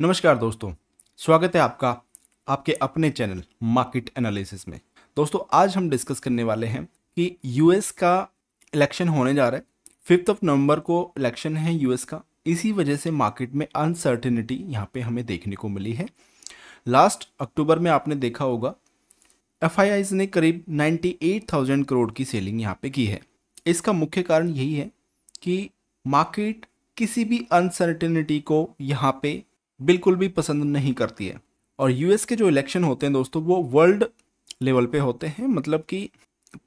नमस्कार दोस्तों स्वागत है आपका आपके अपने चैनल मार्केट एनालिसिस में। दोस्तों आज हम डिस्कस करने वाले हैं कि यूएस का इलेक्शन होने जा रहा है फिफ्थ ऑफ़ नवंबर को इलेक्शन है यूएस का इसी वजह से मार्केट में अनसर्टिनिटी यहाँ पे हमें देखने को मिली है। लास्ट अक्टूबर में आपने देखा होगा एफ़ ने करीब 98,000 करोड़ की सेलिंग यहाँ पे की है। इसका मुख्य कारण यही है कि मार्केट किसी भी अनसर्टिनिटी को यहाँ पे बिल्कुल भी पसंद नहीं करती है। और यूएस के जो इलेक्शन होते हैं दोस्तों, वो वर्ल्ड लेवल पे होते हैं मतलब कि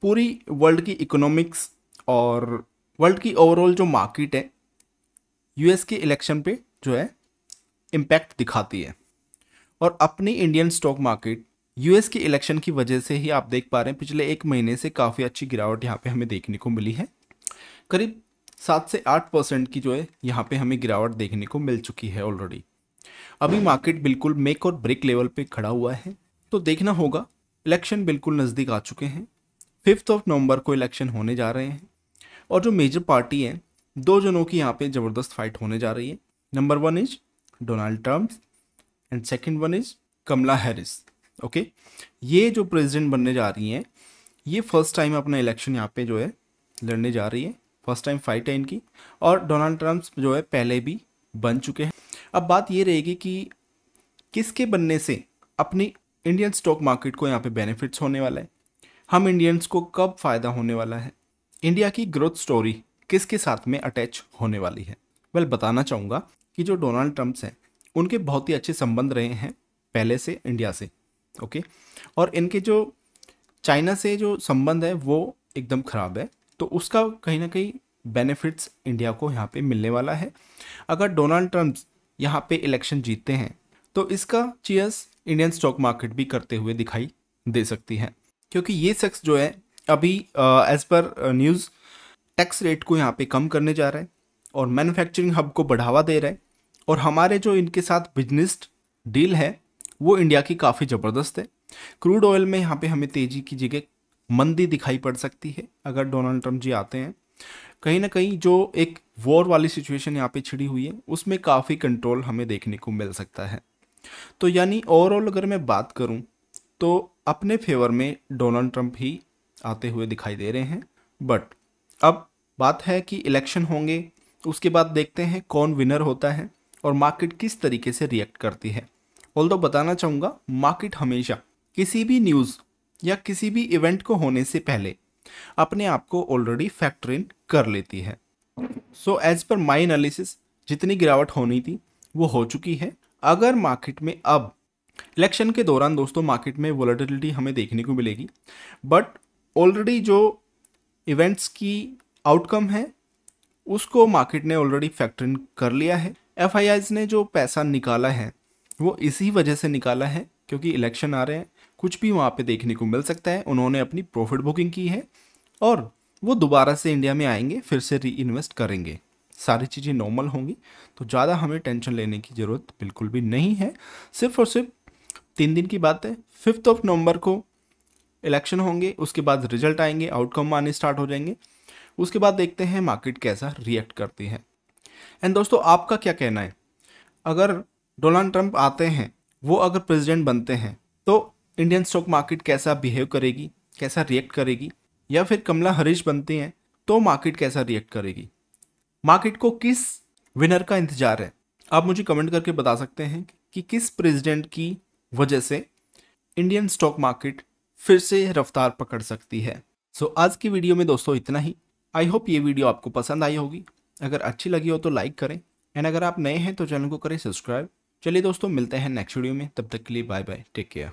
पूरी वर्ल्ड की इकोनॉमिक्स और वर्ल्ड की ओवरऑल जो मार्केट है यूएस के इलेक्शन पे जो है इम्पैक्ट दिखाती है। और अपनी इंडियन स्टॉक मार्केट यूएस के इलेक्शन की वजह से ही आप देख पा रहे हैं, पिछले एक महीने से काफ़ी अच्छी गिरावट यहाँ पे हमें देखने को मिली है। करीब सात से आठ परसेंट की जो है, यहाँ पे हमें गिरावट देखने को मिल चुकी है ऑलरेडी अभी मार्केट बिल्कुल मेक और ब्रेक लेवल पे खड़ा हुआ है तो देखना होगा इलेक्शन बिल्कुल नज़दीक आ चुके हैं। फिफ्थ ऑफ़ नवंबर को इलेक्शन होने जा रहे हैं, और जो मेजर पार्टी है, दो जनों की यहाँ पे ज़बरदस्त फाइट होने जा रही है। Number one is Donald Trump and second one is Kamala Harris okay ये जो प्रेसिडेंट बनने जा रही हैं, ये फ़र्स्ट टाइम अपना इलेक्शन यहाँ पे जो है, लड़ने जा रही है। फ़र्स्ट टाइम फाइट है इनकी, और डोनाल्ड ट्रंप जो है, पहले भी बन चुके हैं। अब बात ये रहेगी कि किसके बनने से अपनी इंडियन स्टॉक मार्केट को यहाँ पे बेनिफिट्स होने वाला है? हम इंडियंस को कब फ़ायदा होने वाला है? इंडिया की ग्रोथ स्टोरी किसके साथ में अटैच होने वाली है? वेल बताना चाहूँगा कि जो डोनाल्ड ट्रम्प्स हैं, उनके बहुत ही अच्छे संबंध रहे हैं पहले से इंडिया से ओके और इनके जो चाइना से जो संबंध है, वो एकदम ख़राब है तो उसका कहीं ना कहीं बेनिफिट्स इंडिया को यहाँ पे मिलने वाला है। अगर डोनाल्ड ट्रंप यहाँ पे इलेक्शन जीतते हैं। तो इसका चीयर्स इंडियन स्टॉक मार्केट भी करते हुए दिखाई दे सकती है। क्योंकि ये शख्स जो है, अभी as per news tax rate को यहाँ पे कम करने जा रहा है और मैन्युफैक्चरिंग हब को बढ़ावा दे रहा है और हमारे जो इनके साथ बिज़नेस डील है, वो इंडिया की काफ़ी ज़बरदस्त है। क्रूड ऑयल में यहाँ पे हमें तेज़ी की जगह मंदी दिखाई पड़ सकती है। अगर डोनाल्ड ट्रंप जी आते हैं कहीं ना कहीं जो एक वॉर वाली सिचुएशन यहाँ पे छिड़ी हुई है, उसमें काफ़ी कंट्रोल हमें देखने को मिल सकता है। तो यानी ओवरऑल अगर मैं बात करूँ तो अपने फेवर में डोनाल्ड ट्रंप ही आते हुए दिखाई दे रहे हैं। बट अब बात है कि इलेक्शन होंगे, उसके बाद देखते हैं कौन विनर होता है और मार्केट किस तरीके से रिएक्ट करती है। ऑल तो बताना चाहूँगा मार्केट हमेशा किसी भी न्यूज़ या किसी भी इवेंट को होने से पहले अपने आप को ऑलरेडी फैक्टर इन कर लेती है। सो एज पर माई एनालिसिस जितनी गिरावट होनी थी, वो हो चुकी है। अगर मार्केट में अब इलेक्शन के दौरान दोस्तों मार्केट में वॉलेटिलिटी हमें देखने को मिलेगी। बट ऑलरेडी जो इवेंट्स की आउटकम है, उसको मार्केट ने ऑलरेडी फैक्टर इन कर लिया है। एफ़ ने जो पैसा निकाला है, वो इसी वजह से निकाला है, क्योंकि इलेक्शन आ रहे हैं। कुछ भी वहाँ पे देखने को मिल सकता है। उन्होंने अपनी प्रॉफिट बुकिंग की है और वो दोबारा से इंडिया में आएँगे, फिर से री इन्वेस्ट करेंगे। सारी चीज़ें नॉर्मल होंगी। तो ज़्यादा हमें टेंशन लेने की ज़रूरत बिल्कुल भी नहीं है। सिर्फ़ और सिर्फ़ तीन दिन की बात है। फिफ्थ ऑफ़ नवंबर को इलेक्शन होंगे, उसके बाद रिज़ल्ट आएँगे आउटकम आने स्टार्ट हो जाएँगे। उसके बाद देखते हैं मार्केट कैसा रिएक्ट करती है। एंड दोस्तों, आपका क्या कहना है? अगर डोनाल्ड ट्रंप आते हैं, वो अगर प्रेसिडेंट बनते हैं तो इंडियन स्टॉक मार्केट कैसा बिहेव करेगी कैसा रिएक्ट करेगी या फिर कमला हरीश बनते हैं तो मार्केट कैसा रिएक्ट करेगी? मार्केट को किस विनर का इंतज़ार है? आप मुझे कमेंट करके बता सकते हैं कि किस प्रेसिडेंट की वजह से इंडियन स्टॉक मार्केट फिर से रफ्तार पकड़ सकती है। सो so, आज की वीडियो में दोस्तों इतना ही। आई होप ये वीडियो आपको पसंद आई होगी। अगर अच्छी लगी हो तो लाइक करें। एंड अगर आप नए हैं तो चैनल को करें सब्सक्राइब चलिए दोस्तों मिलते हैं नेक्स्ट वीडियो में। तब तक के लिए बाय बाय टेक केयर